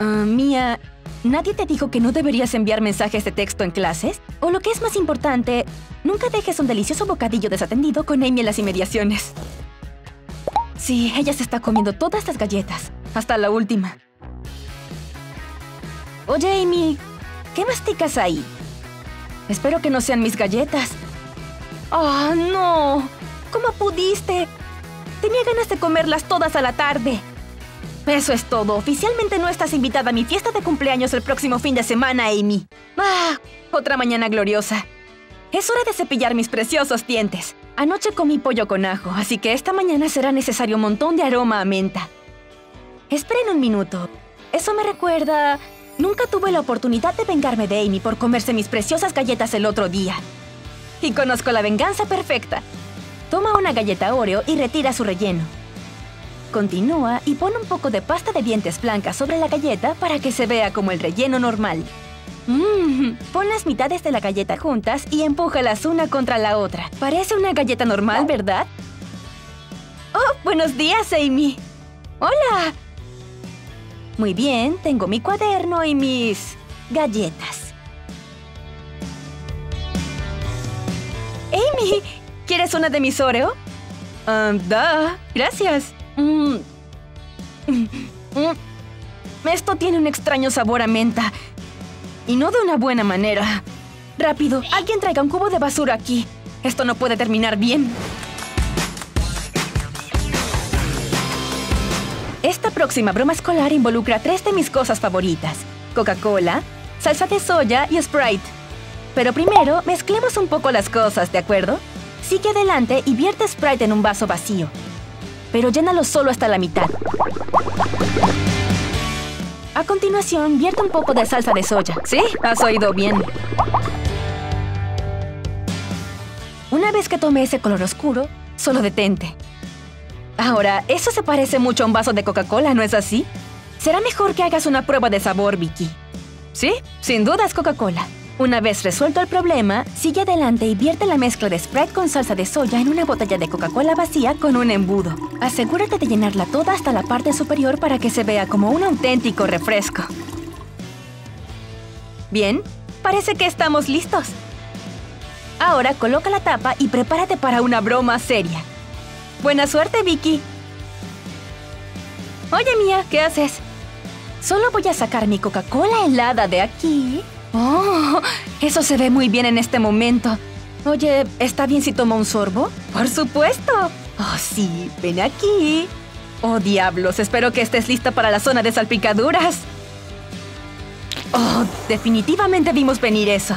Ah, Mía, ¿nadie te dijo que no deberías enviar mensajes de texto en clases? O lo que es más importante, nunca dejes un delicioso bocadillo desatendido con Amy en las inmediaciones. Sí, ella se está comiendo todas las galletas, hasta la última. Oye, Amy, ¿qué masticas ahí? Espero que no sean mis galletas. ¡Ah, no! ¿Cómo pudiste? Tenía ganas de comerlas todas a la tarde. Eso es todo. Oficialmente no estás invitada a mi fiesta de cumpleaños el próximo fin de semana, Amy. Ah, otra mañana gloriosa. Es hora de cepillar mis preciosos dientes. Anoche comí pollo con ajo, así que esta mañana será necesario un montón de aroma a menta. Esperen un minuto. Eso me recuerda... Nunca tuve la oportunidad de vengarme de Amy por comerse mis preciosas galletas el otro día. Y conozco la venganza perfecta. Toma una galleta Oreo y retira su relleno. Continúa y pon un poco de pasta de dientes blanca sobre la galleta para que se vea como el relleno normal. Mmm, pon las mitades de la galleta juntas y empújalas una contra la otra. Parece una galleta normal, ¿verdad? ¡Oh, buenos días, Amy! ¡Hola! Muy bien, tengo mi cuaderno y mis... galletas. ¡Amy! ¿Quieres una de mis Oreo? Ah, da, gracias. Mm. Mm. Esto tiene un extraño sabor a menta. Y no de una buena manera. Rápido, alguien traiga un cubo de basura aquí. Esto no puede terminar bien. Esta próxima broma escolar involucra tres de mis cosas favoritas. Coca-Cola, salsa de soya y Sprite. Pero primero, mezclemos un poco las cosas, ¿de acuerdo? Sigue adelante y vierte Sprite en un vaso vacío. Pero llénalo solo hasta la mitad. A continuación, vierte un poco de salsa de soya. Sí, has oído bien. Una vez que tome ese color oscuro, solo detente. Ahora, eso se parece mucho a un vaso de Coca-Cola, ¿no es así? Será mejor que hagas una prueba de sabor, Vicky. Sí, sin duda es Coca-Cola. Una vez resuelto el problema, sigue adelante y vierte la mezcla de Sprite con salsa de soya en una botella de Coca-Cola vacía con un embudo. Asegúrate de llenarla toda hasta la parte superior para que se vea como un auténtico refresco. Bien, parece que estamos listos. Ahora coloca la tapa y prepárate para una broma seria. Buena suerte, Vicky. Oye, Mía, ¿qué haces? Solo voy a sacar mi Coca-Cola helada de aquí ¡Oh! Eso se ve muy bien en este momento. Oye, ¿está bien si tomo un sorbo? ¡Por supuesto! ¡Oh, sí! ¡Ven aquí! ¡Oh, diablos! Espero que estés lista para la zona de salpicaduras. ¡Oh! Definitivamente vimos venir eso.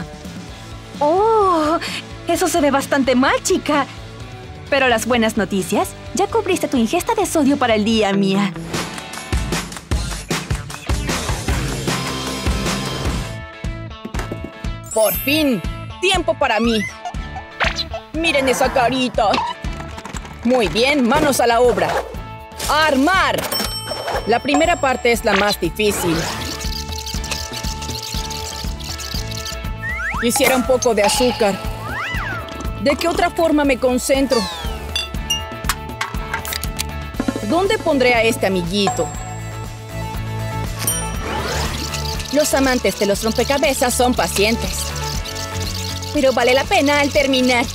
¡Oh! Eso se ve bastante mal, chica. Pero las buenas noticias, ya cubriste tu ingesta de sodio para el día, Mía. ¡Por fin! ¡Tiempo para mí! ¡Miren esa carita! Muy bien, manos a la obra. ¡Armar! La primera parte es la más difícil. Quisiera un poco de azúcar. ¿De qué otra forma me concentro? ¿Dónde pondré a este amiguito? Los amantes de los rompecabezas son pacientes. Pero vale la pena al terminar.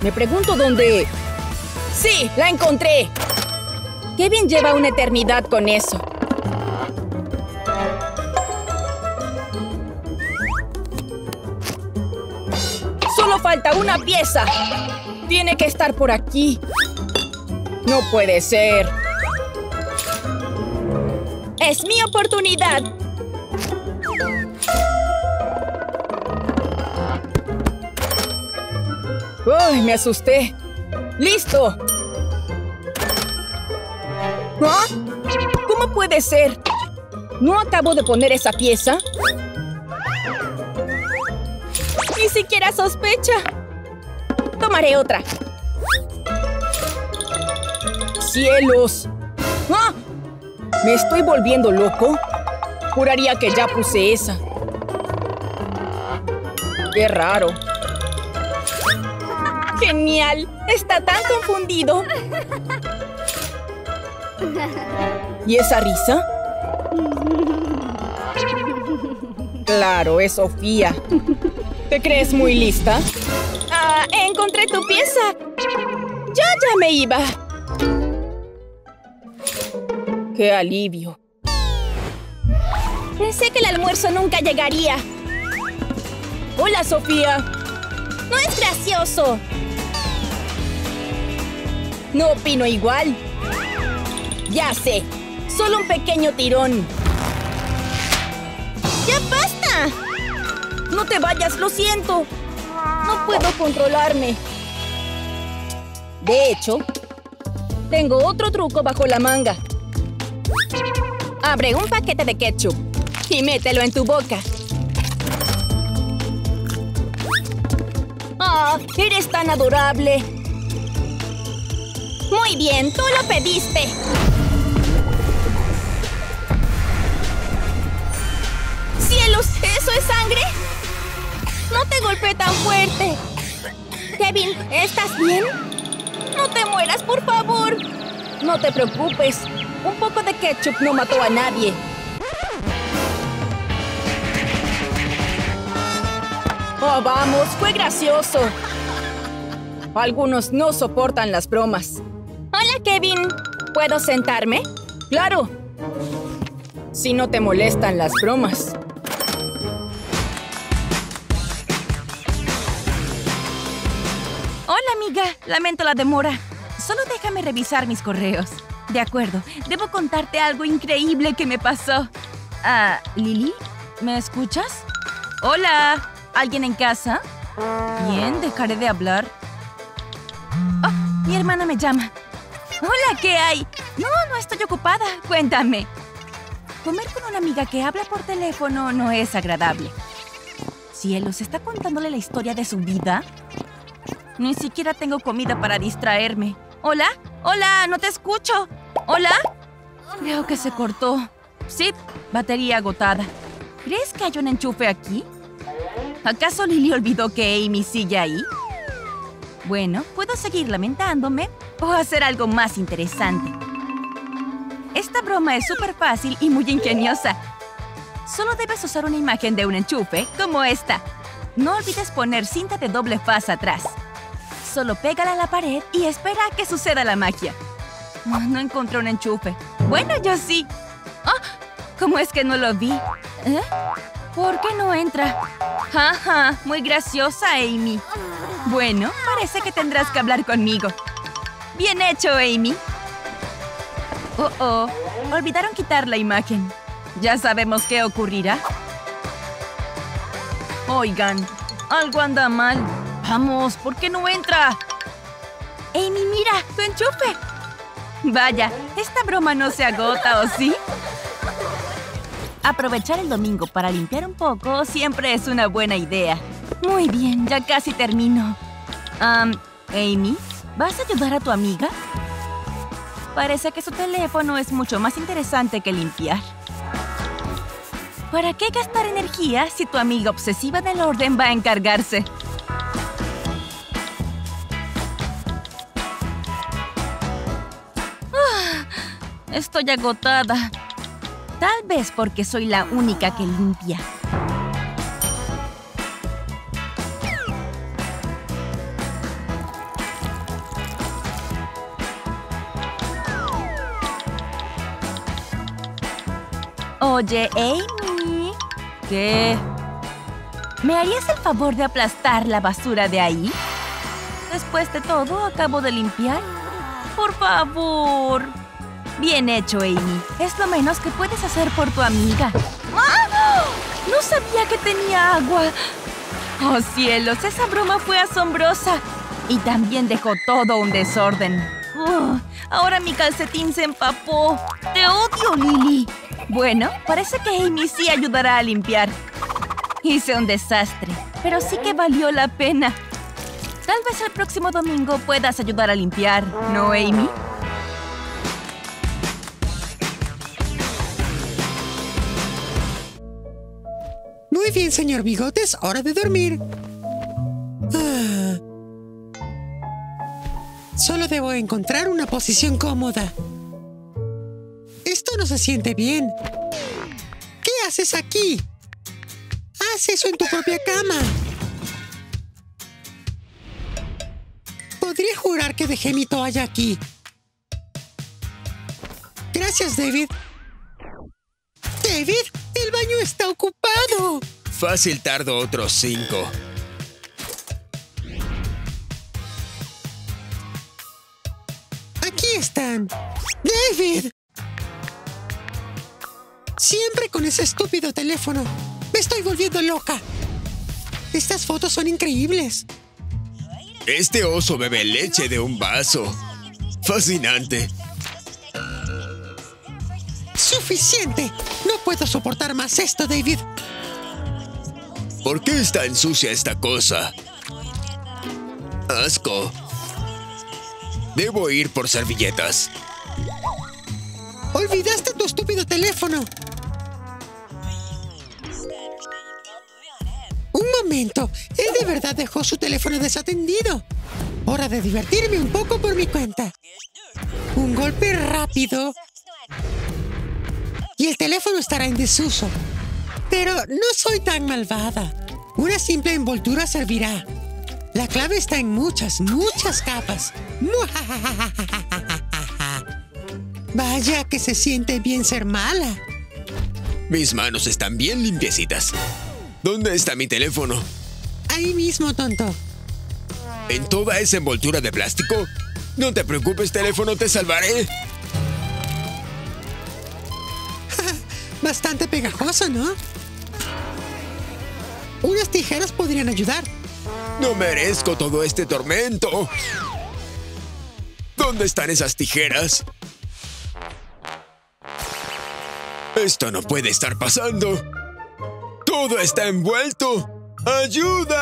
Me pregunto dónde... ¡Sí! ¡La encontré! Kevin lleva una eternidad con eso. ¡Solo falta una pieza! Tiene que estar por aquí. No puede ser. ¡Es mi oportunidad! ¡Ay, me asusté! ¡Listo! ¿Ah? ¿Cómo puede ser? ¿No acabo de poner esa pieza? Ni siquiera sospecha. Tomaré otra. ¡Cielos! ¡Ah! ¿Me estoy volviendo loco? Juraría que ya puse esa. ¡Qué raro! ¡Genial! Está tan confundido. ¿Y esa risa? Claro, es Sofía. ¿Te crees muy lista? Ah, encontré tu pieza. Ya, ya me iba. ¡Qué alivio! Pensé que el almuerzo nunca llegaría. Hola, Sofía. No es gracioso. No opino igual. Ya sé. Solo un pequeño tirón. ¡Ya basta! No te vayas, lo siento. No puedo controlarme. De hecho, tengo otro truco bajo la manga. Abre un paquete de ketchup y mételo en tu boca. ¡Ah! ¡Eres tan adorable! Muy bien, tú lo pediste. ¡Cielos! ¿Eso es sangre? No te golpeé tan fuerte. Kevin, ¿estás bien? No te mueras, por favor. No te preocupes. Un poco de ketchup no mató a nadie. ¡Oh, vamos! ¡Fue gracioso! Algunos no soportan las bromas. Hola, Kevin. ¿Puedo sentarme? ¡Claro! Si no te molestan las bromas. Hola, amiga. Lamento la demora. Solo déjame revisar mis correos. De acuerdo. Debo contarte algo increíble que me pasó. Ah, ¿Lily? ¿Me escuchas? Hola. ¿Alguien en casa? Bien, dejaré de hablar. Oh, mi hermana me llama. Hola, ¿qué hay? No, no estoy ocupada. Cuéntame. Comer con una amiga que habla por teléfono no es agradable. Cielos, ¿está contándole la historia de su vida? Ni siquiera tengo comida para distraerme. ¿Hola? ¡Hola! ¡No te escucho! ¿Hola? Creo que se cortó. Sí, batería agotada. ¿Crees que hay un enchufe aquí? ¿Acaso Lily olvidó que Amy sigue ahí? Bueno, puedo seguir lamentándome o hacer algo más interesante. Esta broma es súper fácil y muy ingeniosa. Solo debes usar una imagen de un enchufe, como esta. No olvides poner cinta de doble faz atrás. Solo pégala a la pared y espera a que suceda la magia. No encontré un enchufe. Bueno, yo sí. Oh, ¿Cómo es que no lo vi? ¿Eh? ¿Por qué no entra? Jaja, muy graciosa, Amy. Bueno, parece que tendrás que hablar conmigo. Bien hecho, Amy. Oh, oh. Olvidaron quitar la imagen. ¿Ya sabemos qué ocurrirá? Oigan, algo anda mal. Vamos, ¿por qué no entra? Amy, mira, tu enchufe. Vaya, esta broma no se agota, ¿o sí? Aprovechar el domingo para limpiar un poco siempre es una buena idea. Muy bien, ya casi termino. Um, Amy, ¿vas a ayudar a tu amiga? Parece que su teléfono es mucho más interesante que limpiar. ¿Para qué gastar energía si tu amiga obsesiva del orden va a encargarse? Estoy agotada. Tal vez porque soy la única que limpia. Oye, Amy. ¿Qué? ¿Me harías el favor de aplastar la basura de ahí? Después de todo, acabo de limpiar. Por favor. Bien hecho, Amy. Es lo menos que puedes hacer por tu amiga. ¡Ah! No sabía que tenía agua. Oh, cielos, esa broma fue asombrosa. Y también dejó todo un desorden. Oh, ahora mi calcetín se empapó. Te odio, Lily. Bueno, parece que Amy sí ayudará a limpiar. Hice un desastre, pero sí que valió la pena. Tal vez el próximo domingo puedas ayudar a limpiar, ¿no, Amy? Bien, señor Bigotes, hora de dormir. Ah. Solo debo encontrar una posición cómoda. Esto no se siente bien. ¿Qué haces aquí? Haz eso en tu propia cama. Podría jurar que dejé mi toalla aquí. Gracias, David. David, el baño está ocupado. Fácil tardo otros cinco. Aquí están. David. Siempre con ese estúpido teléfono. Me estoy volviendo loca. Estas fotos son increíbles. Este oso bebe leche de un vaso. Fascinante. Suficiente. No puedo soportar más esto, David. ¿Por qué está en sucia esta cosa? Asco. Debo ir por servilletas. Olvidaste tu estúpido teléfono. Un momento. Él de verdad dejó su teléfono desatendido. Hora de divertirme un poco por mi cuenta. Un golpe rápido. Y el teléfono estará en desuso. Pero no soy tan malvada. Una simple envoltura servirá. La clave está en muchas, muchas capas. Vaya que se siente bien ser mala. Mis manos están bien limpiecitas. ¿Dónde está mi teléfono? Ahí mismo, tonto. ¿En toda esa envoltura de plástico? No te preocupes, teléfono, te salvaré. Bastante pegajoso, ¿no? Unas tijeras podrían ayudar. No merezco todo este tormento. ¿Dónde están esas tijeras? Esto no puede estar pasando. Todo está envuelto. ¡Ayuda!